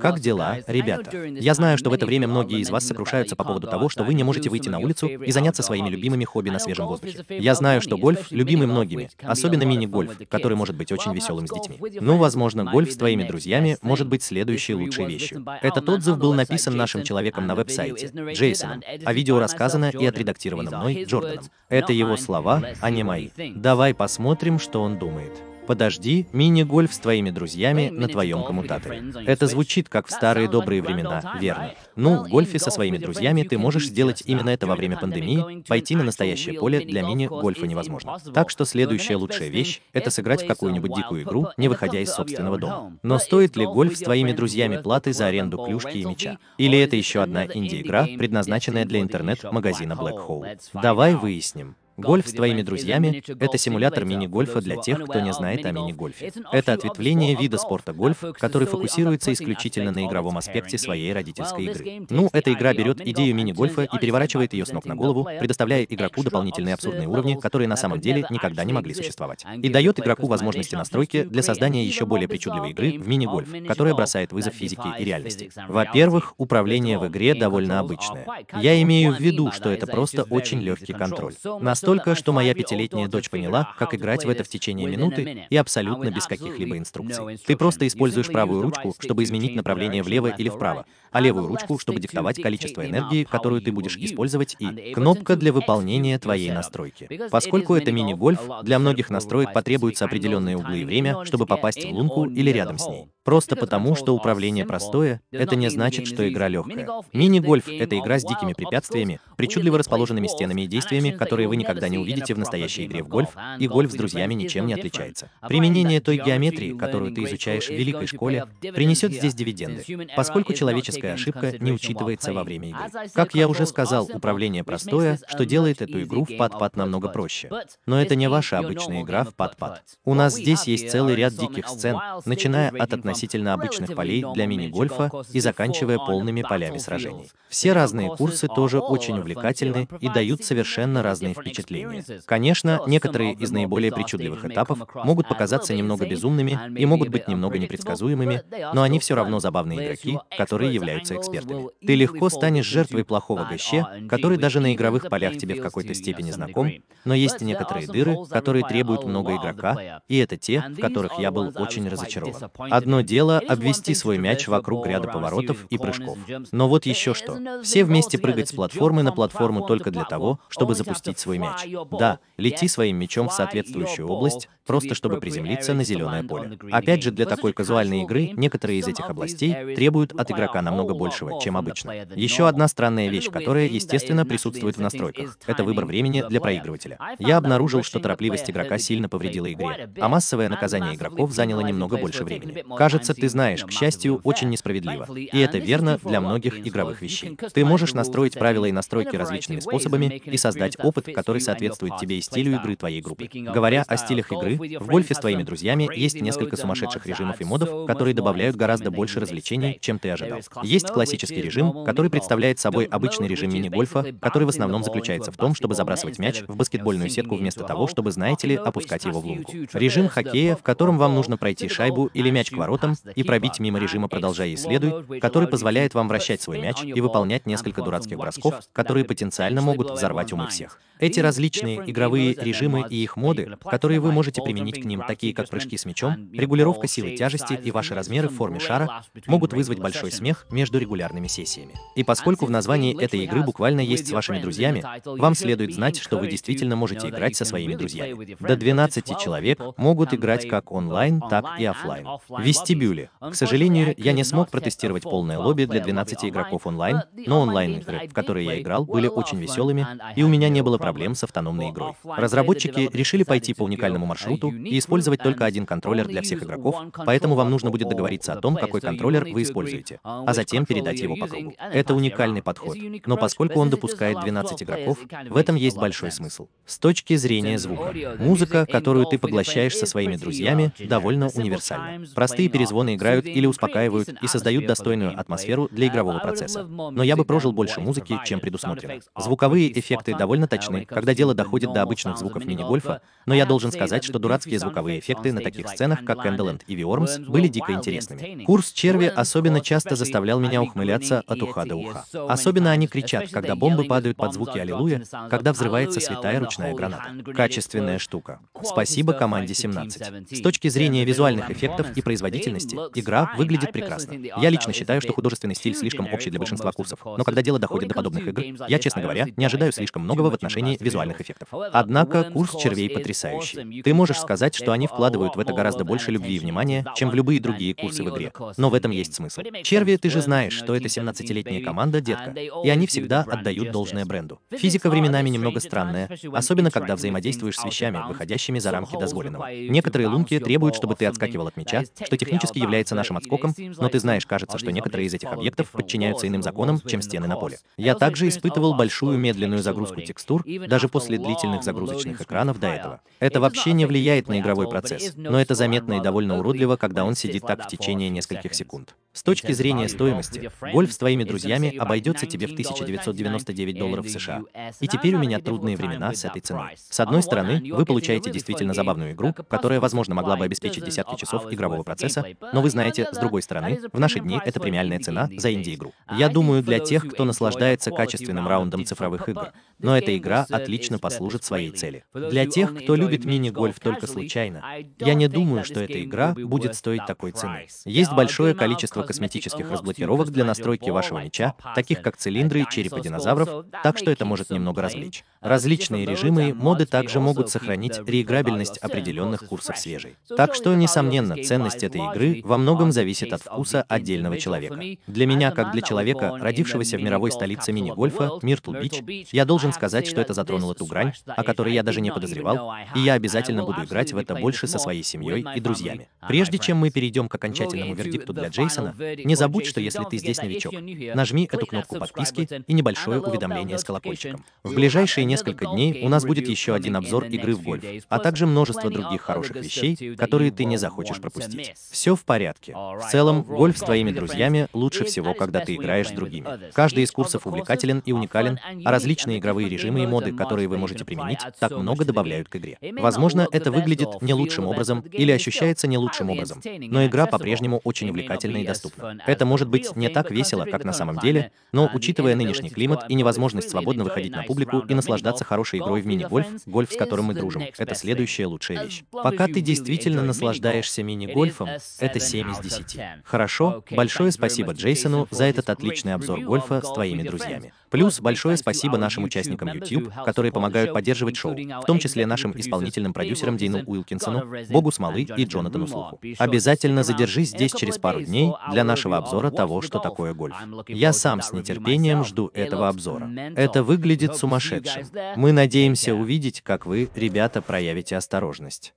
Как дела, ребята? Я знаю, что в это время многие из вас сокрушаются по поводу того, что вы не можете выйти на улицу и заняться своими любимыми хобби на свежем воздухе. Я знаю, что гольф любимый многими, особенно мини-гольф, который может быть очень веселым с детьми. Ну, возможно, гольф с твоими друзьями может быть следующей лучшей вещью. Этот отзыв был написан нашим человеком на веб-сайте, Джейсоном, а видео рассказано и отредактировано мной, Джорданом. Это его слова, а не мои. Давай посмотрим, что он думает. Подожди, мини-гольф с твоими друзьями на твоем коммутаторе. Это звучит как в старые добрые времена, верно? Ну, в гольфе со своими друзьями ты можешь сделать именно это во время пандемии, пойти на настоящее поле для мини-гольфа невозможно. Так что следующая лучшая вещь — это сыграть в какую-нибудь дикую игру, не выходя из собственного дома. Но стоит ли гольф с твоими друзьями платы за аренду клюшки и мяча? Или это еще одна инди-игра, предназначенная для интернет-магазина Black Hole? Давай выясним. Гольф с твоими друзьями — это симулятор мини-гольфа для тех, кто не знает о мини-гольфе. Это ответвление вида спорта гольф, который фокусируется исключительно на игровом аспекте своей родительской игры. Ну, эта игра берет идею мини-гольфа и переворачивает ее с ног на голову, предоставляя игроку дополнительные абсурдные уровни, которые на самом деле никогда не могли существовать. И дает игроку возможности настройки для создания еще более причудливой игры в мини-гольф, которая бросает вызов физике и реальности. Во-первых, управление в игре довольно обычное. Я имею в виду, что это просто очень легкий контроль. Настолько, что моя пятилетняя дочь поняла, как играть в это в течение минуты и абсолютно без каких-либо инструкций. Ты просто используешь правую ручку, чтобы изменить направление влево или вправо, а левую ручку, чтобы диктовать количество энергии, которую ты будешь использовать, и кнопка для выполнения твоей настройки. Поскольку это мини-гольф, для многих настроек потребуются определенные углы и время, чтобы попасть в лунку или рядом с ней. Просто потому, что управление простое, это не значит, что игра легкая. Мини-гольф — это игра с дикими препятствиями, причудливо расположенными стенами и действиями, которые вы никогда не увидите в настоящей игре в гольф, и гольф с друзьями ничем не отличается. Применение той геометрии, которую ты изучаешь в великой школе, принесет здесь дивиденды, поскольку человеческая ошибка не учитывается во время игры. Как я уже сказал, управление простое, что делает эту игру в пад-пад намного проще. Но это не ваша обычная игра в пад-пад. У нас здесь есть целый ряд диких сцен, начиная от относительно обычных полей для мини-гольфа и заканчивая полными полями сражений. Все разные курсы тоже очень увлекательны и дают совершенно разные впечатления. Конечно, некоторые из наиболее причудливых этапов могут показаться немного безумными и могут быть немного непредсказуемыми, но они все равно забавные игроки, которые являются экспертами. Ты легко станешь жертвой плохого ГЩ, который даже на игровых полях тебе в какой-то степени знаком, но есть некоторые дыры, которые требуют много игрока, и это те, в которых я был очень разочарован. Одно дело — обвести свой мяч вокруг ряда поворотов и прыжков. Но вот еще что. Все вместе прыгать с платформы на платформу только для того, чтобы запустить свой мяч. Да, лети своим мячом в соответствующую область, просто чтобы приземлиться на зеленое поле. Опять же, для такой казуальной игры некоторые из этих областей требуют от игрока намного большего, чем обычно. Еще одна странная вещь, которая, естественно, присутствует в настройках, это выбор времени для проигрывателя. Я обнаружил, что торопливость игрока сильно повредила игре, а массовое наказание игроков заняло немного больше времени. Кажется, ты знаешь, к счастью, очень несправедливо. И это верно для многих игровых вещей. Ты можешь настроить правила и настройки различными способами и создать опыт, который соответствует тебе и стилю игры твоей группы. Говоря о стилях игры, в гольфе с твоими друзьями есть несколько сумасшедших режимов и модов, которые добавляют гораздо больше развлечений, чем ты ожидал. Есть классический режим, который представляет собой обычный режим мини-гольфа, который в основном заключается в том, чтобы забрасывать мяч в баскетбольную сетку вместо того, чтобы, знаете ли, опускать его в лунку. Режим хоккея, в котором вам нужно пройти шайбу или мяч к воротам и пробить мимо режима «продолжай и следуй», который позволяет вам вращать свой мяч и выполнять несколько дурацких бросков, которые потенциально могут взорвать умы всех. Эти различные игровые режимы и их моды, которые вы можете применить к ним, такие как прыжки с мячом, регулировка силы тяжести и ваши размеры в форме шара, могут вызвать большой смех между регулярными сессиями. И поскольку в названии этой игры буквально есть с вашими друзьями, вам следует знать, что вы действительно можете играть со своими друзьями. До 12 человек могут играть как онлайн, так и офлайн. Вестибюли. К сожалению, я не смог протестировать полное лобби для 12 игроков онлайн, но онлайн-игры, в которые я играл, были очень веселыми, и у меня не было проблем с автономной игрой. Разработчики решили пойти по уникальному маршруту и использовать только один контроллер для всех игроков, поэтому вам нужно будет договориться о том, какой контроллер вы используете, а затем передать его по кругу. Это уникальный подход, но поскольку он допускает 12 игроков, в этом есть большой смысл. С точки зрения звука, музыка, которую ты поглощаешь со своими друзьями, довольно универсальна. Простые перезвоны играют или успокаивают и создают достойную атмосферу для игрового процесса. Но я бы прожил больше музыки, чем предусмотрено. Звуковые эффекты довольно точны, когда дело доходит до обычных звуков мини-гольфа, но я должен сказать, что что дурацкие звуковые эффекты на таких сценах, как Candleland и Виормс, были дико интересными. Курс черви особенно часто заставлял меня ухмыляться от уха до уха. Особенно они кричат, когда бомбы падают под звуки «Аллилуйя», когда взрывается святая ручная граната. Качественная штука. Спасибо команде 17. С точки зрения визуальных эффектов и производительности, игра выглядит прекрасно. Я лично считаю, что художественный стиль слишком общий для большинства курсов, но когда дело доходит до подобных игр, я, честно говоря, не ожидаю слишком многого в отношении визуальных эффектов. Однако курс червей потрясающий. Ты можешь сказать, что они вкладывают в это гораздо больше любви и внимания, чем в любые другие курсы в игре. Но в этом есть смысл. Черви, ты же знаешь, что это 17-летняя команда, детка, и они всегда отдают должное бренду. Физика временами немного странная, особенно когда взаимодействуешь с вещами, выходящими за рамки дозволенного. Некоторые лунки требуют, чтобы ты отскакивал от мяча, что технически является нашим отскоком, но ты знаешь, кажется, что некоторые из этих объектов подчиняются иным законам, чем стены на поле. Я также испытывал большую медленную загрузку текстур, даже после длительных загрузочных экранов до этого. Это вообще не влияет на игровой процесс, но это заметно и довольно уродливо, когда он сидит так в течение нескольких секунд. С точки зрения стоимости, гольф с твоими друзьями обойдется тебе в 1999 долларов США. И теперь у меня трудные времена с этой ценой. С одной стороны, вы получаете действительно забавную игру, которая, возможно, могла бы обеспечить десятки часов игрового процесса, но вы знаете, с другой стороны, в наши дни это премиальная цена за инди-игру. Я думаю, для тех, кто наслаждается качественным раундом цифровых игр, но эта игра отлично послужит своей цели. Для тех, кто любит мини-гольф только случайно, я не думаю, что эта игра будет стоить такой цены. Есть большое количество косметических разблокировок для настройки вашего мяча, таких как цилиндры и черепа динозавров, так что это может немного развлечь. Различные режимы и моды также могут сохранить реиграбельность определенных курсов свежей. Так что, несомненно, ценность этой игры во многом зависит от вкуса отдельного человека. Для меня, как для человека, родившегося в мировой столице мини-гольфа, Миртл-Бич, я должен сказать, что это затронуло ту грань, о которой я даже не подозревал, и я обязательно буду играть в это больше со своей семьей и друзьями. Прежде чем мы перейдем к окончательному вердикту для Джейсона, не забудь, что если ты здесь новичок, нажми эту кнопку подписки и небольшое уведомление с колокольчиком. В ближайшие несколько дней у нас будет еще один обзор игры в гольф, а также множество других хороших вещей, которые ты не захочешь пропустить. Все в порядке. В целом, гольф с твоими друзьями лучше всего, когда ты играешь с другими. Каждый из курсов увлекателен и уникален, а различные игровые режимы и моды, которые вы можете применить, так много добавляют к игре. Возможно, это выглядит не лучшим образом или ощущается не лучшим образом, но игра по-прежнему очень увлекательна и доступна. Это может быть не так весело, как на самом деле, но учитывая нынешний климат и невозможность свободно выходить на публику и наслаждаться хорошей игрой в мини-гольф, гольф, с которым мы дружим, это следующая лучшая вещь. Пока ты действительно наслаждаешься мини-гольфом, это 7 из 10. Хорошо, большое спасибо Джейсону за этот отличный обзор гольфа с твоими друзьями. Плюс большое спасибо нашим участникам YouTube, которые помогают поддерживать шоу, в том числе нашим исполнительным продюсерам Дейну Уилкинсону, Богу Смолы и Джонатану Слуху. Обязательно задержись здесь через пару дней для нашего обзора того, что такое гольф. Я сам с нетерпением жду этого обзора. Это выглядит сумасшедшим. Мы надеемся увидеть, как вы, ребята, проявите осторожность.